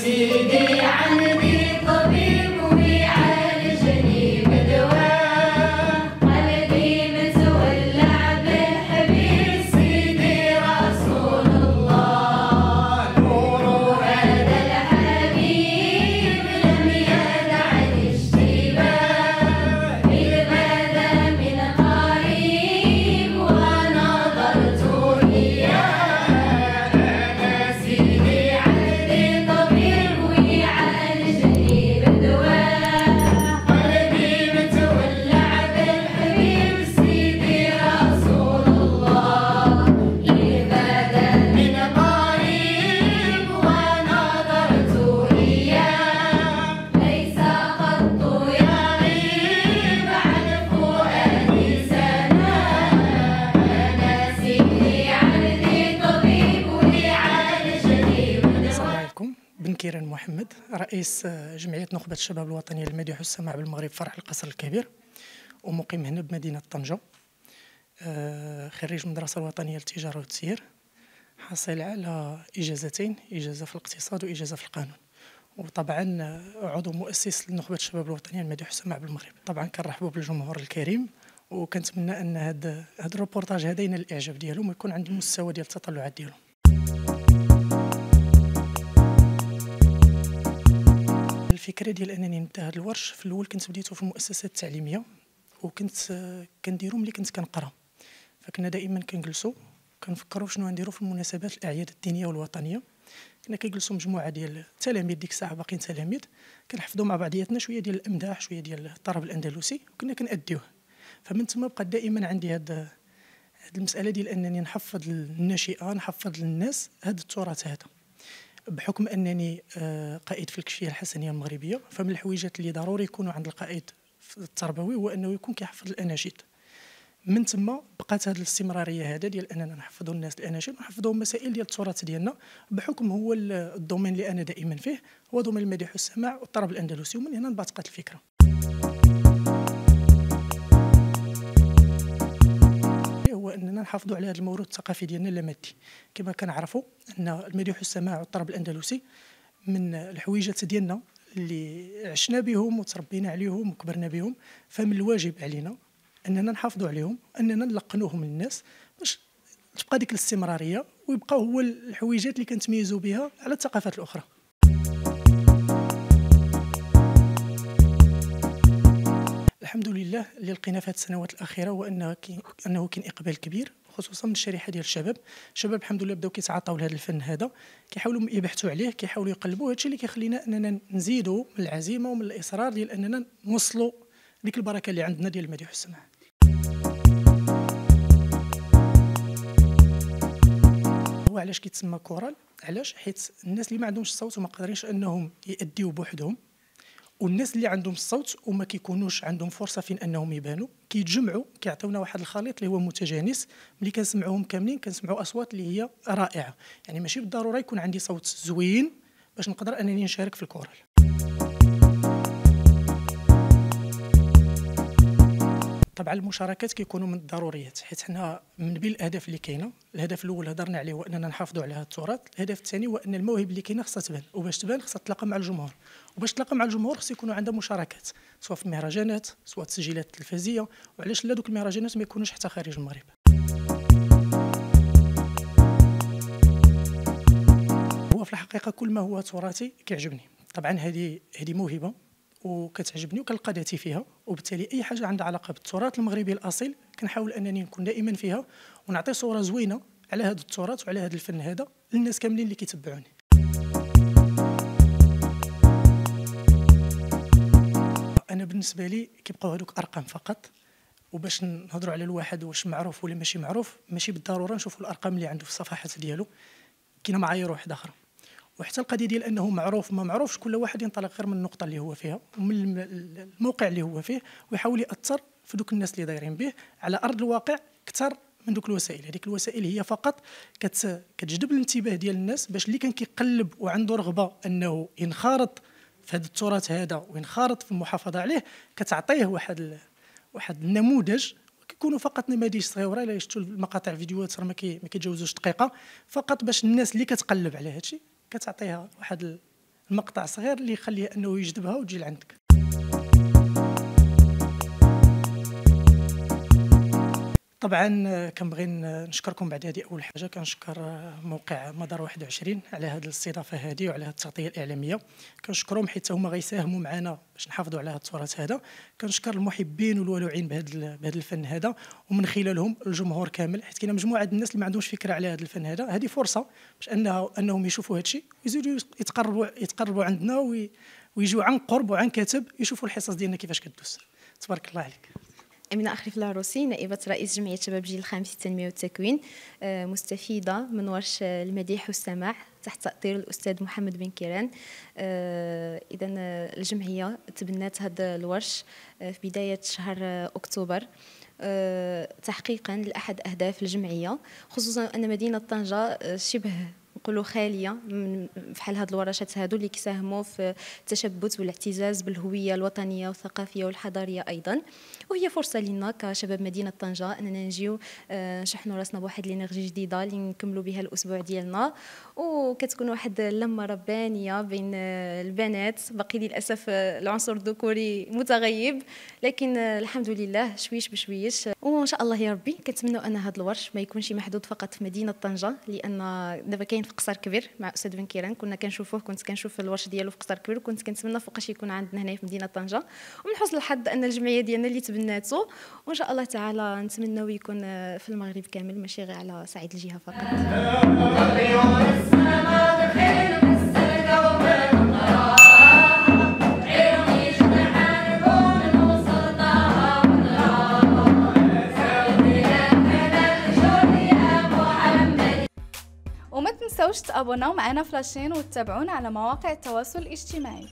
Sidi. محمد رئيس جمعية نخبة الشباب الوطنية للمديح والسماع بالمغرب فرع القصر الكبير ومقيم هنا بمدينة طنجة. آه، خريج المدرسة الوطنية للتجارة والتسيير حاصل على إجازتين إجازة في الاقتصاد وإجازة في القانون. وطبعا عضو مؤسس لنخبة الشباب الوطنية للمديح والسماع بالمغرب. طبعا كنرحبوا بالجمهور الكريم وكنتمنى أن هذا هذا الروبورتاج هذا ينال الإعجاب ديالهم ويكون عندي المستوى ديال التطلعات ديالهم. الفكرة ديال أنني نبدأ هذا الورش. في الأول كنت بديته في المؤسسات التعليمية وكنت كنديرو ملي كنت كنقرأ. فكنا دائما كنجلسوا كنفكروا شنو غنديروا في المناسبات الأعياد الدينية والوطنية. كنا كنجلسوا مجموعة ديال التلاميذ ديك الساعة باقيين تلاميذ. كنحفظوا مع بعضياتنا شوية ديال الأمداح شوية ديال الطرب الأندلسي وكنا كنأديوه. فمن ثم بقات دائما عندي هاد هاد المسألة ديال أنني نحفظ الناشئه نحفظ للناس هذا التراث هذا. بحكم أنني آه، قائد في الكشفية الحسنية المغربية فمن الحويجات اللي ضروري يكونوا عند القائد التربوي هو أنه يكون كيحفظ الاناشيد من ثم بقات هذه الاستمرارية هذا ديال أننا نحفظوا الناس الاناشيد ونحفظوا مسائل ديال التراث ديالنا. بحكم هو ال- ال domaine اللي أنا دائما فيه هو domaine المديح والسماع والطرب الأندلسي ومن هنا انبثقت الفكرة. أننا نحافظوا على هذا الموروث الثقافي ديالنا اللامادي. كما كنعرفوا أن المديح والسماع والطرب الأندلسي من الحويجات ديالنا اللي عشنا بهم وتربينا عليهم وكبرنا بهم فمن الواجب علينا أننا نحافظوا عليهم أننا نلقنوهم للناس باش تبقى ديك الاستمرارية ويبقاو هو الحويجات اللي كنتميزوا بها على الثقافات الأخرى. الحمد لله اللي لقينا في هذه السنوات الأخيرة هو انه أنه كاين إقبال كبير خصوصا من الشريحة ديال الشباب. الشباب الحمد لله بداو كيتعاطاو لهذا الفن هذا كيحاولوا يبحثوا عليه كيحاولوا يقلبوا هادشي اللي كيخلينا أننا نزيدوا من العزيمة ومن الإصرار ديال أننا نوصلوا ديك البركة اللي عندنا ديال المديح والسماع هو علاش كيتسمى كورال؟ علاش؟ حيت الناس اللي ما عندهمش الصوت وما قادرينش أنهم يأديوا بوحدهم. والناس اللي عندهم الصوت وما كيكونوش عندهم فرصة فين أنهم يبانوا. كيتجمعوا كيعطيونا واحد الخليط اللي هو متجانس ملي كنسمعوهم كاملين كنسمعوا أصوات اللي هي رائعة. يعني ماشي بالضرورة يكون عندي صوت زوين باش نقدر أنني نشارك في الكورال. طبعا المشاركات كيكونوا من الضروريات حيت حنا من بين الأهداف اللي كاينة الهدف الأول هضرنا عليه هو أننا نحافظوا على هذا التراث الهدف الثاني هو أن المواهب اللي كاينة خصها تبان وباش تبان خصها تلاقى مع الجمهور وباش تلاقى مع الجمهور خص يكونوا عندها مشاركات سواء في المهرجانات سواء التسجيلات التلفزيونيه وعلاش لا دوك المهرجانات ما يكونوش حتى خارج المغرب. هو في الحقيقة كل ما هو تراثي كيعجبني. طبعا هذه هذه موهبة وكتعجبني وكنلقى ذاتي فيها. وبالتالي أي حاجة عندها علاقة بالتراث المغربي الأصيل كنحاول أنني نكون دائما فيها ونعطي صورة زوينة على هذا التراث وعلى هذا الفن هذا للناس كاملين اللي كيتبعوني. أنا بالنسبة لي كيبقاو هذوك أرقام فقط. وباش نهضروا على الواحد واش معروف ولا ماشي معروف ماشي بالضرورة نشوفوا الأرقام اللي عنده في الصفحات ديالو. كاينة معايير واحدة أخرى. وحتى القضية ديال أنه معروف ما معروفش كل واحد ينطلق غير من النقطة اللي هو فيها ومن الم- الموقع اللي هو فيه ويحاول يأثر في دوك الناس اللي دايرين به على أرض الواقع أكثر من دوك الوسائل. هذيك الوسائل هي فقط كت كتجذب الانتباه ديال الناس باش اللي كان كيقلب وعنده رغبة أنه ينخرط في هذا التراث هذا وينخرط في المحافظة عليه كتعطيه واحد ال... واحد النموذج كيكونوا فقط نماذج صغيرة الا شفتوا المقاطع الفيديوهات راه ما كيتجاوزوش دقيقة فقط باش الناس اللي كتقلب على هادشي كتعطيها واحد المقطع صغير اللي يخليه انه يجذبها وتجي لعندك. طبعا كنبغي نشكركم بعد هذه أول حاجة كنشكر موقع مدار 21 على هذه الاستضافة هذه وعلى هذه التغطية الإعلامية. كنشكرهم حيت هما غيساهموا معنا باش نحافظوا على هذا التراث هذا. كنشكر المحبين والولوعين بهذا بهذا الفن هذا ومن خلالهم الجمهور كامل حيت كاينة مجموعة الناس اللي ما عندهمش فكرة على هذا الفن هذا. هذه فرصة باش أنها أنهم يشوفوا هذا الشيء ويزيدوا يتقربوا يتقربوا عندنا ويجوا عن قرب وعن كتب يشوفوا الحصص ديالنا كيفاش كدوز. تبارك الله عليك. أمينة أخري فلاروسي نائبة رئيس جمعية شباب جيل الخامس للتنمية والتكوين آه، مستفيدة من ورش المديح والسماع تحت تأطير الأستاذ محمد بن كيران. آه، إذا الجمعية تبنات هذا الورش آه، في بداية شهر أكتوبر. تحقيقا لأحد أهداف الجمعية خصوصا أن مدينة طنجة شبه نقولوا خالية من بحال هاد الورشات هادو اللي كيساهموا في التشبث والاعتزاز بالهوية الوطنية والثقافية والحضارية أيضا. وهي فرصة لنا كشباب مدينة طنجة أننا نجيو آه، نشحنوا راسنا بواحد الإنرجي جديدة اللي نكملوا بها الأسبوع ديالنا. وكتكون واحد اللمة ربانية بين آه، البنات. باقي للأسف آه، العنصر الذكوري متغيب. لكن الحمد لله شويش بشويش. وإن شاء الله يا ربي كنتمنوا أن هذا الورش ما يكونش محدود فقط في مدينة طنجة لأن دابا كاين في قصر كبير مع أستاذ بن كيران كنا كنشوفوه كنت كنشوف الورش ديالو في قصر كبير وكنت كنتمنى فوقاش يكون عندنا هنا في مدينة طنجة. ومن حسن الحظ أن الجمعية ديالنا اللي تبناتو وإن شاء الله تعالى نتمنوا يكون في المغرب كامل ماشي غير على صعيد الجهة فقط. تنسوش تابوناو معنا في وتتابعونا على مواقع التواصل الاجتماعي.